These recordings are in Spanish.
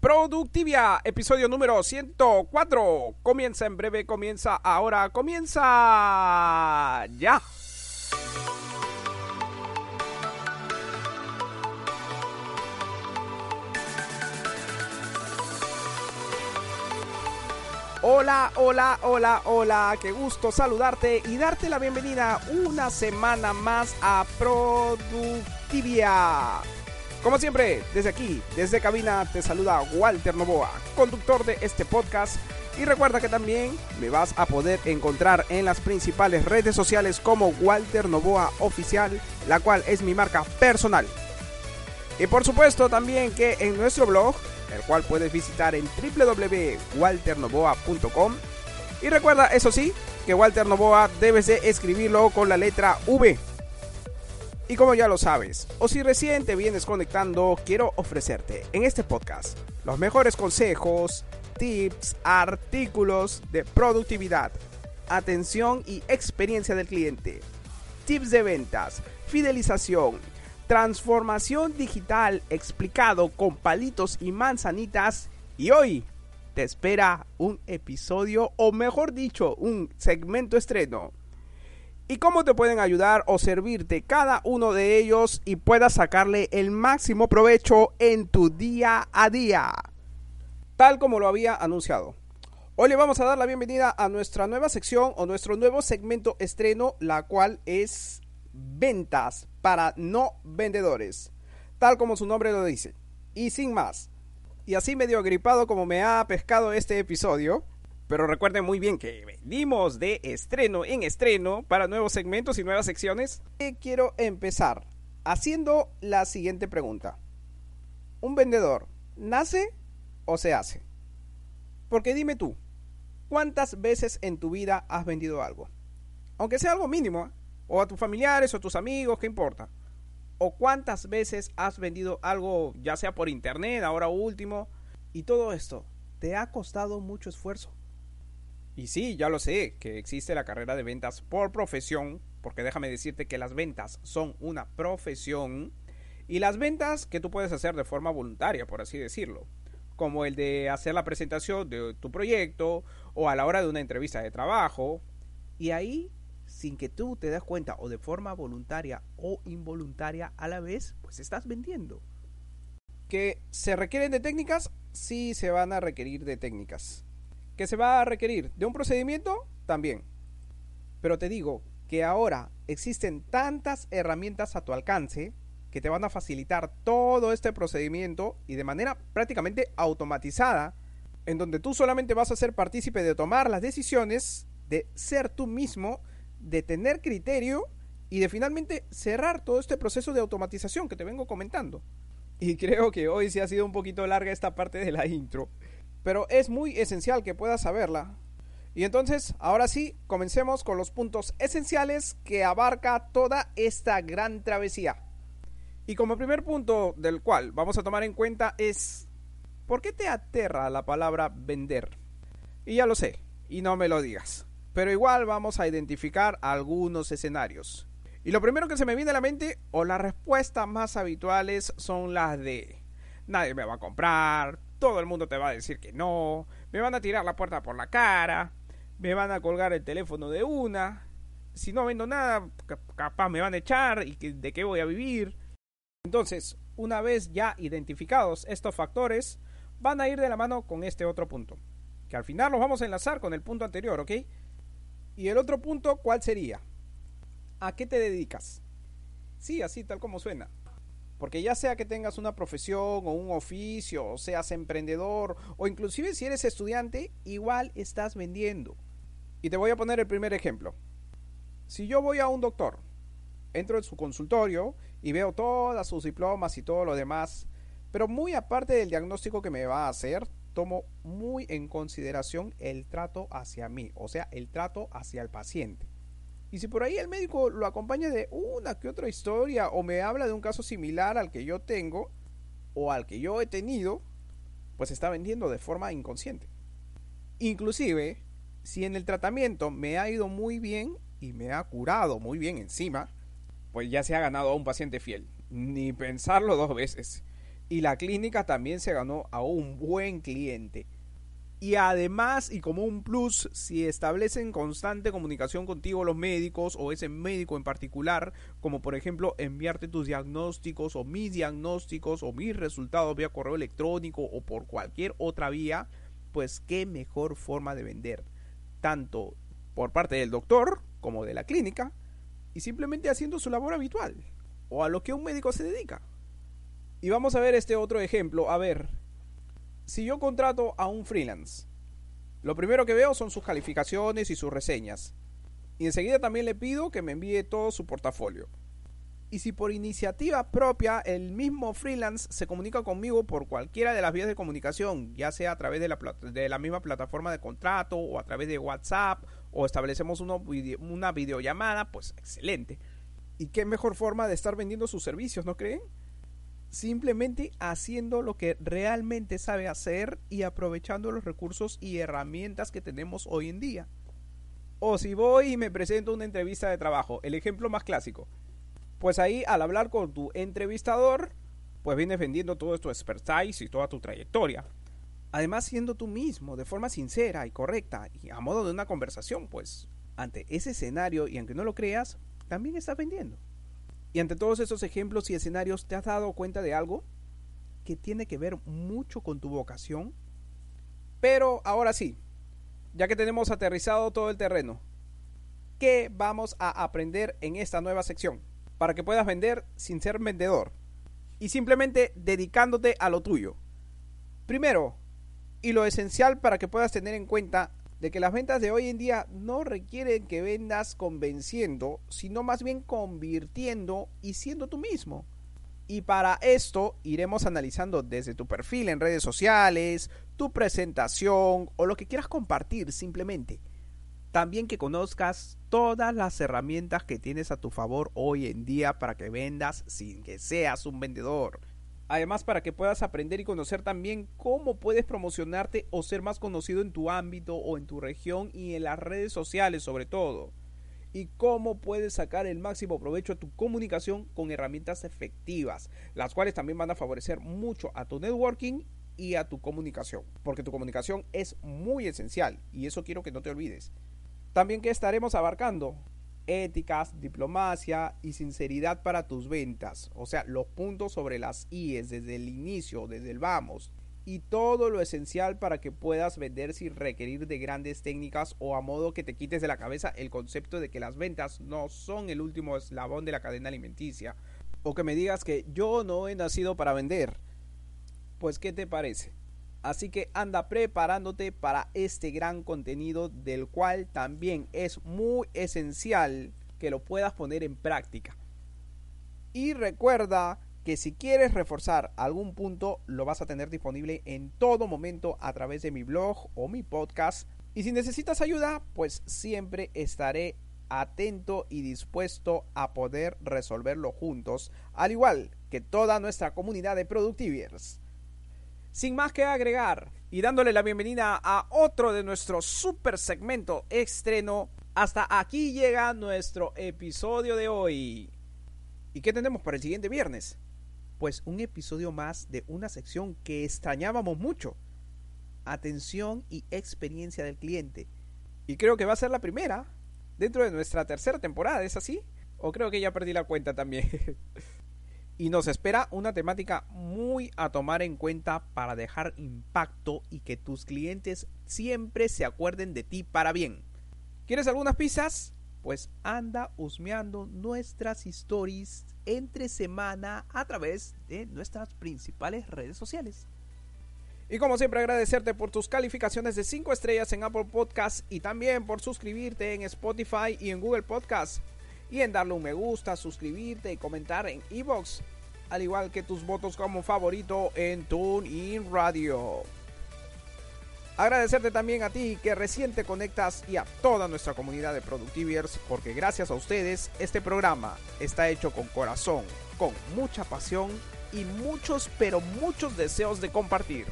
Productivia, episodio número 104. Comienza en breve, comienza ahora, comienza ya. Hola, hola, hola, hola, qué gusto saludarte y darte la bienvenida una semana más a Productivia. Como siempre, desde aquí, desde cabina, te saluda Walter Novoa, conductor de este podcast. Y recuerda que también me vas a poder encontrar en las principales redes sociales como Walter Novoa Oficial, la cual es mi marca personal. Y por supuesto también que en nuestro blog, el cual puedes visitar en www.walternovoa.com. Y recuerda, eso sí, que Walter Novoa debes de escribirlo con la letra V y como ya lo sabes, o si recién te vienes conectando, quiero ofrecerte en este podcast los mejores consejos, tips, artículos de productividad, atención y experiencia del cliente, tips de ventas, fidelización, transformación digital explicado con palitos y manzanitas y hoy te espera un episodio o mejor dicho un segmento estreno y cómo te pueden ayudar o servirte cada uno de ellos y puedas sacarle el máximo provecho en tu día a día. Tal como lo había anunciado. Hoy le vamos a dar la bienvenida a nuestra nueva sección o nuestro nuevo segmento estreno, la cual es ventas para no vendedores. Tal como su nombre lo dice. Y sin más. Y así medio gripado como me ha pescado este episodio, pero recuerden muy bien que venimos de estreno en estreno para nuevos segmentos y nuevas secciones. Y quiero empezar haciendo la siguiente pregunta. ¿Un vendedor nace o se hace? Porque dime tú, ¿cuántas veces en tu vida has vendido algo? Aunque sea algo mínimo, ¿eh? o a tus familiares o a tus amigos, ¿qué importa? ¿O cuántas veces has vendido algo, ya sea por internet, ahora último? Y todo esto, ¿te ha costado mucho esfuerzo? Y sí, ya lo sé, que existe la carrera de ventas por profesión, porque déjame decirte que las ventas son una profesión, y las ventas que tú puedes hacer de forma voluntaria, por así decirlo, como el de hacer la presentación de tu proyecto o a la hora de una entrevista de trabajo, y ahí, sin que tú te des cuenta, o de forma voluntaria o involuntaria a la vez, pues estás vendiendo. ¿Que se requieren de técnicas? Sí, se van a requerir de técnicas que se va a requerir de un procedimiento también. Pero te digo que ahora existen tantas herramientas a tu alcance que te van a facilitar todo este procedimiento y de manera prácticamente automatizada, en donde tú solamente vas a ser partícipe de tomar las decisiones, de ser tú mismo, de tener criterio y de finalmente cerrar todo este proceso de automatización que te vengo comentando. Y creo que hoy sí ha sido un poquito larga esta parte de la intro pero es muy esencial que puedas saberla. Y entonces, ahora sí, comencemos con los puntos esenciales que abarca toda esta gran travesía. Y como primer punto del cual vamos a tomar en cuenta es, ¿por qué te aterra la palabra vender? Y ya lo sé, y no me lo digas. Pero igual vamos a identificar algunos escenarios. Y lo primero que se me viene a la mente, o las respuestas más habituales, son las de, nadie me va a comprar, todo el mundo te va a decir que no, me van a tirar la puerta por la cara, me van a colgar el teléfono de una, si no vendo nada, capaz me van a echar y de qué voy a vivir. Entonces, una vez ya identificados estos factores, van a ir de la mano con este otro punto, que al final los vamos a enlazar con el punto anterior, ¿ok? Y el otro punto, ¿cuál sería? ¿A qué te dedicas? Sí, así tal como suena. Porque ya sea que tengas una profesión o un oficio, o seas emprendedor, o inclusive si eres estudiante, igual estás vendiendo. Y te voy a poner el primer ejemplo. Si yo voy a un doctor, entro en su consultorio y veo todas sus diplomas y todo lo demás, pero muy aparte del diagnóstico que me va a hacer, tomo muy en consideración el trato hacia mí, o sea, el trato hacia el paciente. Y si por ahí el médico lo acompaña de una que otra historia o me habla de un caso similar al que yo tengo o al que yo he tenido, pues está vendiendo de forma inconsciente. Inclusive, si en el tratamiento me ha ido muy bien y me ha curado muy bien encima, pues ya se ha ganado a un paciente fiel. Ni pensarlo dos veces. Y la clínica también se ganó a un buen cliente. Y además, y como un plus, si establecen constante comunicación contigo los médicos o ese médico en particular, como por ejemplo enviarte tus diagnósticos o mis diagnósticos o mis resultados vía correo electrónico o por cualquier otra vía, pues qué mejor forma de vender, tanto por parte del doctor como de la clínica, y simplemente haciendo su labor habitual, o a lo que un médico se dedica. Y vamos a ver este otro ejemplo, a ver, si yo contrato a un freelance, lo primero que veo son sus calificaciones y sus reseñas. Y enseguida también le pido que me envíe todo su portafolio. Y si por iniciativa propia el mismo freelance se comunica conmigo por cualquiera de las vías de comunicación, ya sea a través de la, de la misma plataforma de contrato o a través de WhatsApp o establecemos una videollamada, pues excelente. ¿Y qué mejor forma de estar vendiendo sus servicios, no creen? Simplemente haciendo lo que realmente sabe hacer y aprovechando los recursos y herramientas que tenemos hoy en día. O si voy y me presento una entrevista de trabajo, el ejemplo más clásico. Pues ahí al hablar con tu entrevistador, pues vienes vendiendo todo tu expertise y toda tu trayectoria. Además siendo tú mismo, de forma sincera y correcta y a modo de una conversación, pues ante ese escenario y aunque no lo creas, también estás vendiendo. Y ante todos esos ejemplos y escenarios, ¿te has dado cuenta de algo? Que tiene que ver mucho con tu vocación. Pero ahora sí, ya que tenemos aterrizado todo el terreno, ¿qué vamos a aprender en esta nueva sección? Para que puedas vender sin ser vendedor y simplemente dedicándote a lo tuyo. Primero, y lo esencial para que puedas tener en cuenta de que las ventas de hoy en día no requieren que vendas convenciendo, sino más bien convirtiendo y siendo tú mismo. Y para esto iremos analizando desde tu perfil en redes sociales, tu presentación o lo que quieras compartir simplemente. También que conozcas todas las herramientas que tienes a tu favor hoy en día para que vendas sin que seas un vendedor. Además, para que puedas aprender y conocer también cómo puedes promocionarte o ser más conocido en tu ámbito o en tu región y en las redes sociales sobre todo. Y cómo puedes sacar el máximo provecho a tu comunicación con herramientas efectivas, las cuales también van a favorecer mucho a tu networking y a tu comunicación. Porque tu comunicación es muy esencial y eso quiero que no te olvides. También que estaremos abarcando éticas, diplomacia y sinceridad para tus ventas. O sea, los puntos sobre las IES desde el inicio, desde el vamos. Y todo lo esencial para que puedas vender sin requerir de grandes técnicas o a modo que te quites de la cabeza el concepto de que las ventas no son el último eslabón de la cadena alimenticia. O que me digas que yo no he nacido para vender. Pues, ¿qué te parece? Así que anda preparándote para este gran contenido del cual también es muy esencial que lo puedas poner en práctica. Y recuerda que si quieres reforzar algún punto lo vas a tener disponible en todo momento a través de mi blog o mi podcast. Y si necesitas ayuda, pues siempre estaré atento y dispuesto a poder resolverlo juntos, al igual que toda nuestra comunidad de Productiviers. Sin más que agregar y dándole la bienvenida a otro de nuestros super segmento estreno, hasta aquí llega nuestro episodio de hoy. ¿Y qué tenemos para el siguiente viernes? Pues un episodio más de una sección que extrañábamos mucho. Atención y experiencia del cliente. Y creo que va a ser la primera dentro de nuestra tercera temporada, ¿es así? O creo que ya perdí la cuenta también. Y nos espera una temática muy a tomar en cuenta para dejar impacto y que tus clientes siempre se acuerden de ti para bien. ¿Quieres algunas pizzas? Pues anda husmeando nuestras stories entre semana a través de nuestras principales redes sociales. Y como siempre agradecerte por tus calificaciones de 5 estrellas en Apple Podcasts y también por suscribirte en Spotify y en Google Podcasts y en darle un me gusta, suscribirte y comentar en iBox, al igual que tus votos como favorito en TuneIn Radio. Agradecerte también a ti que recién te conectas y a toda nuestra comunidad de Productiviers, porque gracias a ustedes este programa está hecho con corazón, con mucha pasión y muchos, pero muchos deseos de compartir.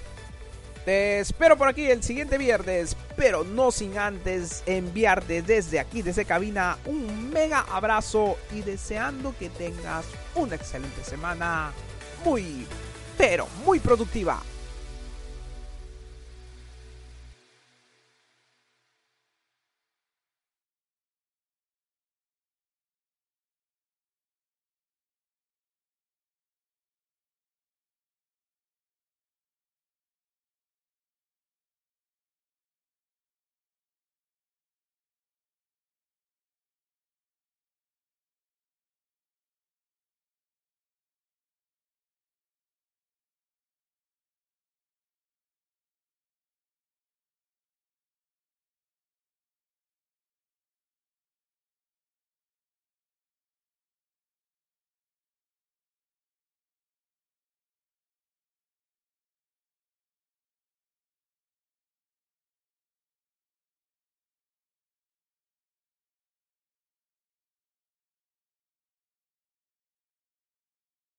Te espero por aquí el siguiente viernes, pero no sin antes enviarte desde aquí, desde cabina, un mega abrazo y deseando que tengas una excelente semana. Muy, pero muy productiva.